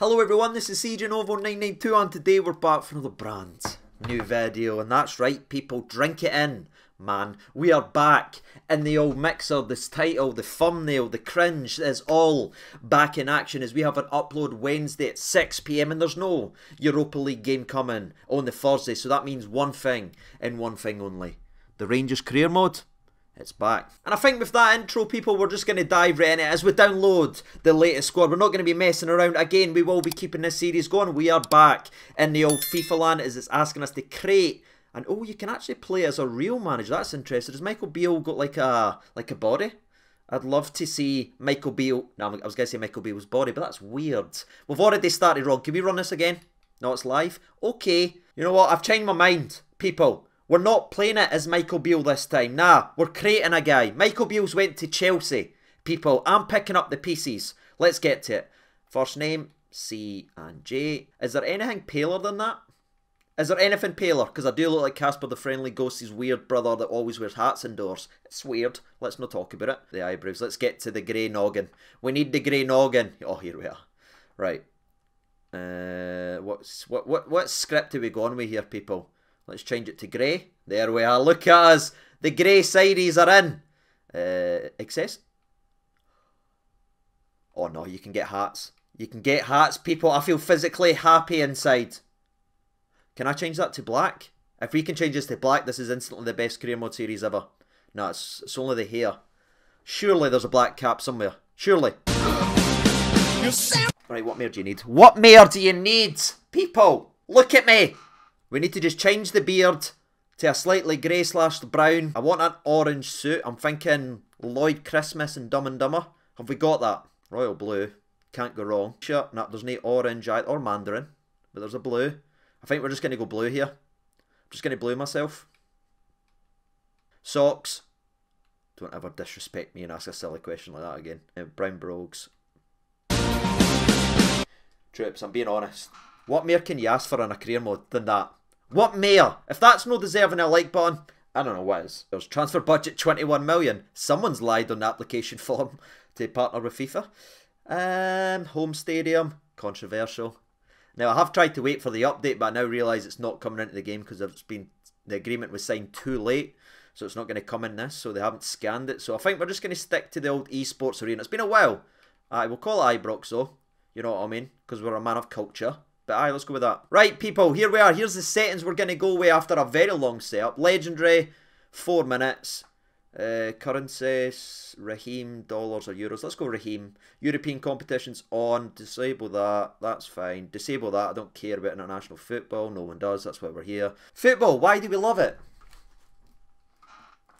Hello everyone, this is CJ Novo 992 and today we're back for another brand new video and that's right people, drink it in man. We are back in the old mixer, this title, the thumbnail, the cringe is all back in action as we have an upload Wednesday at 6pm and there's no Europa League game coming on the Thursday so that means one thing and one thing only. The Rangers career mode it's back. And I think with that intro, people, we're just going to dive right in it. As we download the latest squad, we're not going to be messing around. Again, we will be keeping this series going. We are back in the old FIFA land as it's asking us to create. And oh, you can actually play as a real manager. That's interesting. Has Michael Beale got like a like a body? I'd love to see Michael Beale. No, I was going to say Michael Beale's body, but that's weird. We've already started wrong. Can we run this again? No, it's live. Okay. You know what? I've changed my mind, people. We're not playing it as Michael Beale this time. Nah, we're creating a guy. Michael Beale's went to Chelsea. People, I'm picking up the pieces. Let's get to it. First name, C and J. Is there anything paler than that? Is there anything paler? Because I do look like Casper the Friendly Ghost's weird brother that always wears hats indoors. It's weird. Let's not talk about it. The eyebrows. Let's get to the grey noggin. We need the grey noggin. Oh, here we are. Right. Uh, what's what what what script are we going with here, people? Let's change it to grey. There we are. Look at us. The grey sides are in. Uh, excess. Oh no, you can get hearts. You can get hearts, people. I feel physically happy inside. Can I change that to black? If we can change this to black, this is instantly the best career mode series ever. No, it's, it's only the hair. Surely there's a black cap somewhere. Surely. Right, what more do you need? What more do you need? People, look at me. We need to just change the beard to a slightly grey slash brown. I want an orange suit. I'm thinking Lloyd Christmas and Dumb and Dumber. Have we got that? Royal blue. Can't go wrong. Sure, no, there's no orange or mandarin. But there's a blue. I think we're just going to go blue here. I'm just going to blue myself. Socks. Don't ever disrespect me and ask a silly question like that again. Uh, brown brogues. Troops, I'm being honest. What more can you ask for in a career mode than that? What mayor? If that's no deserving a like button, I don't know what is. There's transfer budget 21 million. Someone's lied on the application form to partner with FIFA. Um, home stadium, controversial. Now I have tried to wait for the update, but I now realise it's not coming into the game because it's been the agreement was signed too late, so it's not going to come in this. So they haven't scanned it. So I think we're just going to stick to the old esports arena. It's been a while. I will call it Ibrox though. You know what I mean? Because we're a man of culture. But aye, let's go with that. Right, people, here we are. Here's the settings we're going to go with after a very long setup. Legendary, four minutes. Uh, currencies, Raheem, dollars or euros. Let's go Raheem. European competitions on. Disable that. That's fine. Disable that. I don't care about international football. No one does. That's why we're here. Football. Why do we love it?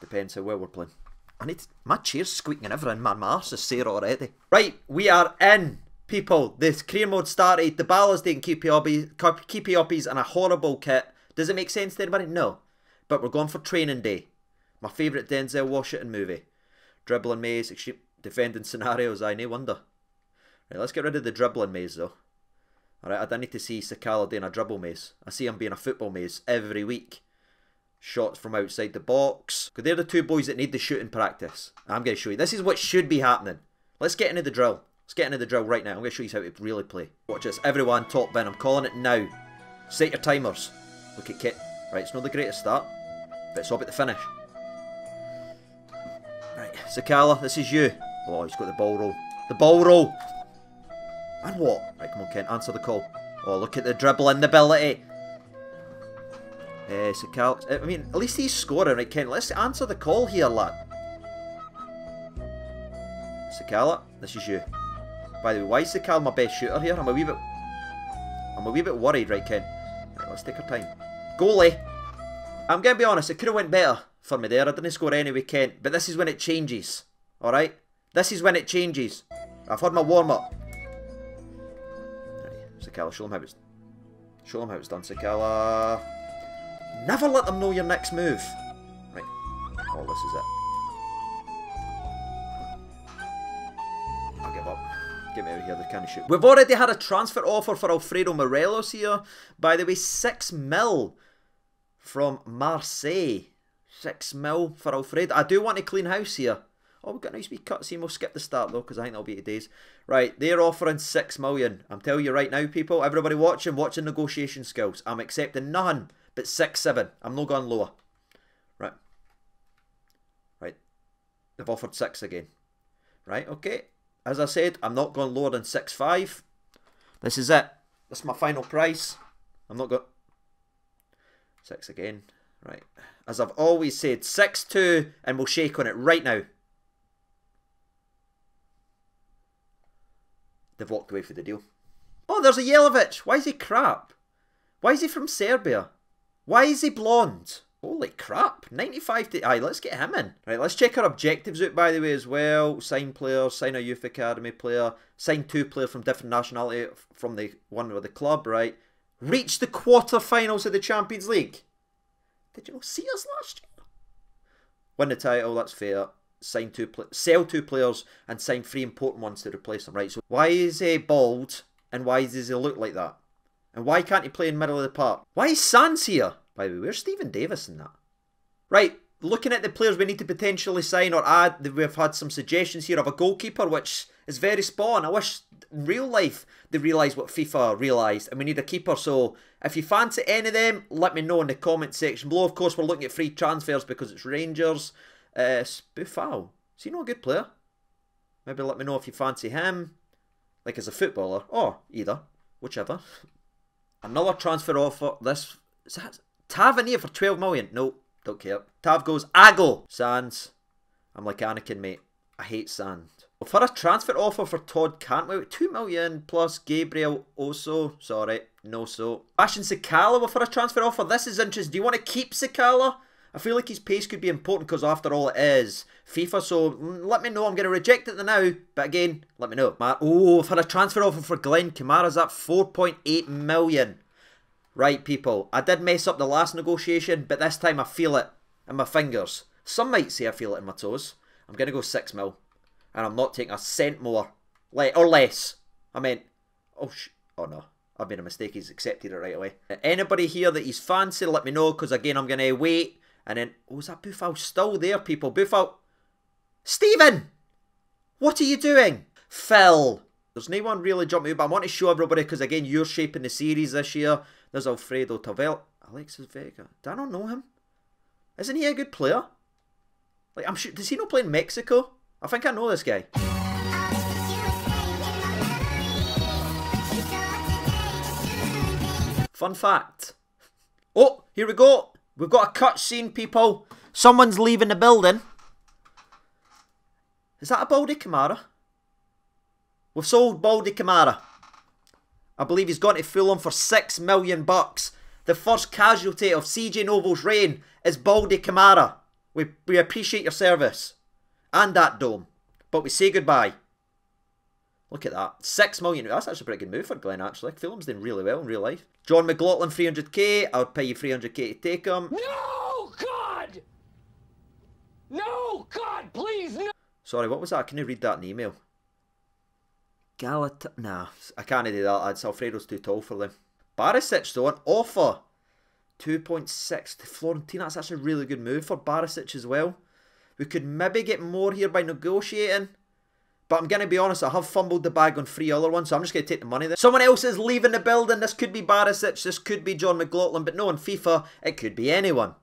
Depends how well we're playing. I need to, my chair's squeaking and everything. My arse is sore already. Right, we are in people, this career mode started, the ballers didn't keep keep uppies and a horrible kit. Does it make sense to anybody? No. But we're going for training day. My favourite Denzel Washington movie. Dribbling maze, extreme defending scenarios, I no wonder. Right, let's get rid of the dribbling maze though. Alright, I don't need to see Sakala doing a dribble maze. I see him being a football maze every week. Shots from outside the box. Because they're the two boys that need the shooting practice. I'm going to show you. This is what should be happening. Let's get into the drill. Let's get into the drill right now. I'm going to show you how to really play. Watch this. Everyone top bin. I'm calling it now. Set your timers. Look at Kit. Right, it's not the greatest start, but it's all about the finish. Right, Sakala, this is you. Oh, he's got the ball roll. The ball roll! And what? Right, come on, Kent, answer the call. Oh, look at the dribbling ability. Uh, Sakala, I mean, at least he's scoring, right, Kent? Let's answer the call here, lad. Sakala, this is you. By the way, why is the Cal my best shooter here? I'm a wee bit... I'm a wee bit worried, right, Ken? Right, let's take our time. Goalie! I'm going to be honest, it could have went better for me there. I didn't score anyway, Kent. But this is when it changes. Alright? This is when it changes. I've had my warm-up. Right, Sakala, show them how it's... Show them how it's done, Sakala. Never let them know your next move. Right. Oh, this is it. Get me out of here, they shoot. We've already had a transfer offer for Alfredo Morelos here. By the way, 6 mil from Marseille. 6 mil for Alfredo. I do want to clean house here. Oh, we've got a nice wee cutscene. We'll skip the start though, because I think that'll be today's. Right, they're offering six million. I'm telling you right now, people, everybody watching, watching negotiation skills. I'm accepting none but six seven. I'm not going lower. Right. Right. They've offered six again. Right, okay. As I said, I'm not going lower than six five. This is it. This is my final price. I'm not going six again. Right. As I've always said, six two, and we'll shake on it right now. They've walked away for the deal. Oh, there's a Jelavic. Why is he crap? Why is he from Serbia? Why is he blonde? Holy crap. 95 to... Aye, let's get him in. Right, let's check our objectives out, by the way, as well. Sign players, sign a youth academy player, sign two players from different nationality from the one with the club, right? Reach the quarter-finals of the Champions League. Did you not see us last year? Win the title, that's fair sign two, sell two players and sign three important ones to replace them. Right. So why is he bald and why does he look like that? And why can't he play in middle of the park? Why is Sans here? By the way, where's Steven Davis in that? Right. Looking at the players we need to potentially sign or add, we've had some suggestions here of a goalkeeper, which is very spawn. I wish in real life they realised what FIFA realised and we need a keeper. So if you fancy any of them, let me know in the comment section below. Of course, we're looking at free transfers because it's Rangers. Uh. Is he not a good player? Maybe let me know if you fancy him. Like as a footballer. Or either. Whichever. Another transfer offer. This. Is that Tavernier for 12 million? No, don't care. Tav goes Ago. Sands. I'm like Anakin, mate. I hate sand. For a transfer offer for Todd Cantwell, 2 million plus Gabriel Oso. Sorry, no so. Fashion Sakala for a transfer offer. This is interesting. Do you want to keep Sakala? I feel like his pace could be important because after all it is FIFA. So mm, let me know. I'm going to reject it now. But again, let me know. Oh, I've had a transfer offer for Glenn Kamara's at 4.8 million. Right, people. I did mess up the last negotiation, but this time I feel it in my fingers. Some might say I feel it in my toes. I'm going to go 6 mil. And I'm not taking a cent more. Or less. I mean, oh, sh oh no. I've made a mistake. He's accepted it right away. Anybody here that he's fancy, let me know. Because again, I'm going to wait and then, oh, is that Boufal still there, people? Boufal. Stephen! What are you doing? Phil. There's no one really jumping out, but I want to show everybody because, again, you're shaping the series this year. There's Alfredo Tavel. Alexis Vega. Do I not know him? Isn't he a good player? Like, I'm sure. Does he not play in Mexico? I think I know this guy. Fun fact. Oh, here we go. We've got a cutscene, people. Someone's leaving the building. Is that a Baldy Kamara? We've sold Baldy Kamara. I believe he's gone to Fulham for six million bucks. The first casualty of CJ Novo's reign is Baldy Kamara. We, we appreciate your service. And that dome. But we say goodbye. Look at that. Six million. That's actually a pretty good move for Glenn, actually. Fulham's doing really well in real life. Jon McLaughlin, 300k. I would pay you 300k to take him. No, God! No, God, please, no! Sorry, what was that? Can you read that in the email? Galata... Nah, I can't do that. Alfredo's too tall for them. Barisic, though, an offer. 2.6 to Fiorentina. That's actually a really good move for Barisic as well. We could maybe get more here by negotiating. But I'm going to be honest, I have fumbled the bag on three other ones, so I'm just going to take the money there. Someone else is leaving the building. This could be Barisic, this could be Jon McLaughlin, but no, in FIFA, it could be anyone.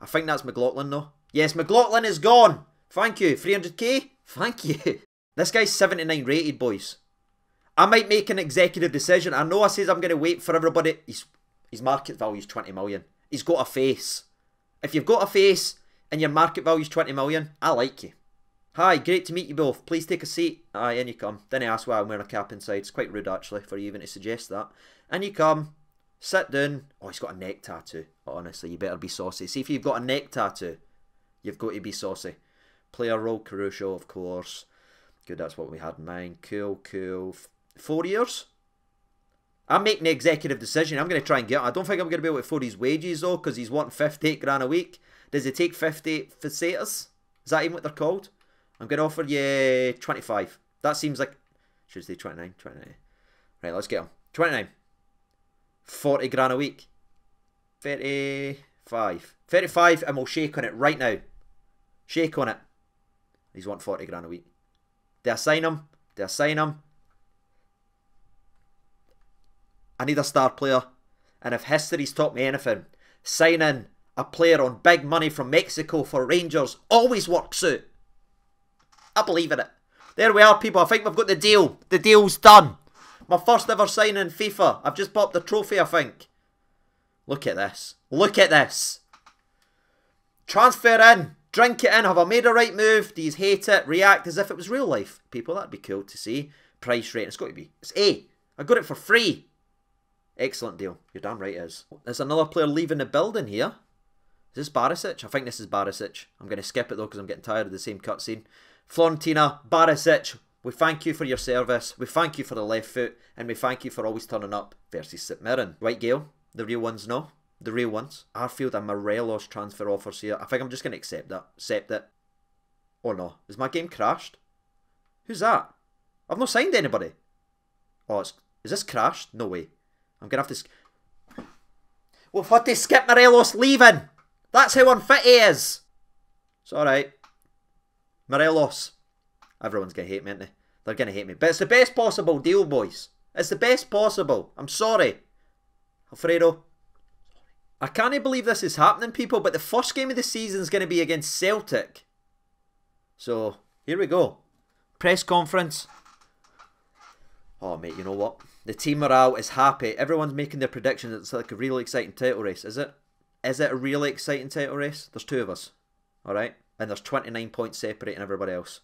I think that's McLaughlin, though. Yes, McLaughlin is gone. Thank you. 300k? Thank you. This guy's 79 rated, boys. I might make an executive decision. I know I says I'm going to wait for everybody. His, his market value is 20 million. He's got a face. If you've got a face and your market value is 20 million, I like you. Hi, great to meet you both. Please take a seat. Aye, in you come. Didn't ask why I'm wearing a cap inside. It's quite rude, actually, for you even to suggest that. In you come. Sit down. Oh, he's got a neck tattoo. Honestly, you better be saucy. See, if you've got a neck tattoo, you've got to be saucy. Player role, Caruso, of course. Good, that's what we had in mind. Cool, cool. Four years? I'm making the executive decision. I'm going to try and get him. I don't think I'm going to be able to afford his wages, though, because he's wanting 58 grand a week. Does he take 50 facetas? Is that even what they're called? I'm going to offer you 25. That seems like... Should say 29? 29. Right, let's get him. 29. 40 grand a week. 35. 35 and we'll shake on it right now. Shake on it. He's wanting 40 grand a week. Do I sign him? Do I sign him? I need a star player. And if history's taught me anything, signing a player on big money from Mexico for Rangers always works out. I believe in it. There we are, people. I think we've got the deal. The deal's done. My first ever signing in FIFA. I've just popped the trophy, I think. Look at this. Look at this. Transfer in. Drink it in. Have I made a right move? Do you hate it? React as if it was real life. People, that'd be cool to see. Price rate. It's got to be. It's A. I got it for free. Excellent deal. You're damn right it is. There's another player leaving the building here. Is this Barisic? I think this is Barisic. I'm going to skip it though because I'm getting tired of the same cutscene. Fiorentina, Barisic, we thank you for your service. We thank you for the left foot. And we thank you for always turning up versus St Mirren. Gail? The real ones, no? The real ones. Arfield and Morelos transfer offers here. I think I'm just going to accept that. Accept it. Oh no. Is my game crashed? Who's that? I've not signed anybody. Oh, is this crashed? No way. I'm going to have to... We've had to skip Morelos leaving. That's how unfit he is. It's alright. Morelos. Everyone's going to hate me, aren't they? They're going to hate me. But it's the best possible deal, boys. It's the best possible. I'm sorry. Alfredo. I can't believe this is happening, people, but the first game of the season is going to be against Celtic. So, here we go. Press conference. Oh, mate, you know what? The team morale is happy. Everyone's making their predictions. It's like a really exciting title race, is it? Is it a really exciting title race? There's two of us. Alright? And there's 29 points separating everybody else.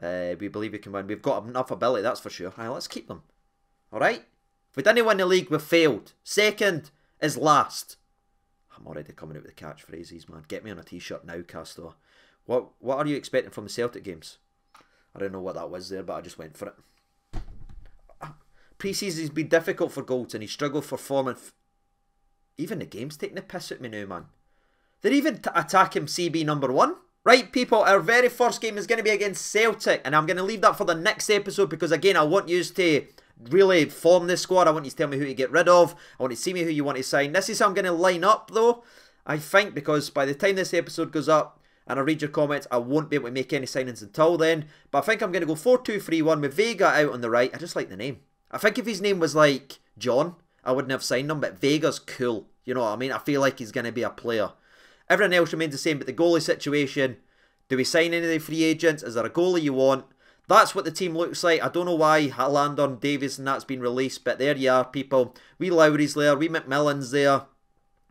Uh, we believe we can win. We've got enough ability, that's for sure. Right, let's keep them. Alright? If we didn't win the league, we failed. Second is last. I'm already coming out with the catchphrases, man. Get me on a t-shirt now, Castor. What what are you expecting from the Celtic games? I don't know what that was there, but I just went for it. Pre-season's been difficult for Goldson. He struggled for form and... Even the game's taking a piss at me now, man. They're even attacking CB number one. Right, people, our very first game is going to be against Celtic, and I'm going to leave that for the next episode because, again, I want you to really form this squad. I want you to tell me who to get rid of. I want you to see me who you want to sign. This is how I'm going to line up, though, I think, because by the time this episode goes up and I read your comments, I won't be able to make any signings until then. But I think I'm going to go 4-2-3-1 with Vega out on the right. I just like the name. I think if his name was like John, I wouldn't have signed him, but Vega's cool. You know what I mean? I feel like he's going to be a player. Everything else remains the same, but the goalie situation, do we sign any of the free agents? Is there a goalie you want? That's what the team looks like. I don't know why Landon Davis and that's been released, but there you are, people. We Lowry's there, we McMillan's there.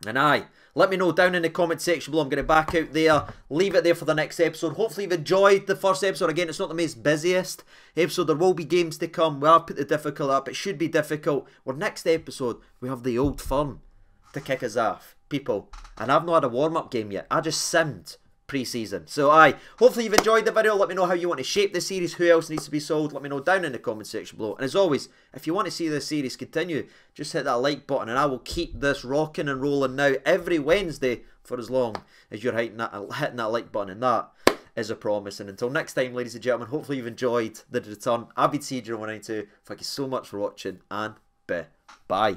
And I, let me know down in the comment section below. I'm going to back out there, leave it there for the next episode. Hopefully you've enjoyed the first episode. Again, it's not the most busiest episode. There will be games to come. We have put the difficult up. It should be difficult. Well, next episode, we have the old firm to kick us off people. And I've not had a warm-up game yet. I just simmed pre-season. So I hopefully you've enjoyed the video. Let me know how you want to shape the series. Who else needs to be sold? Let me know down in the comment section below. And as always, if you want to see this series continue, just hit that like button and I will keep this rocking and rolling now every Wednesday for as long as you're hitting that, hitting that like button. And that is a promise. And until next time, ladies and gentlemen, hopefully you've enjoyed the return. I've been CJ192. Thank you so much for watching and bye.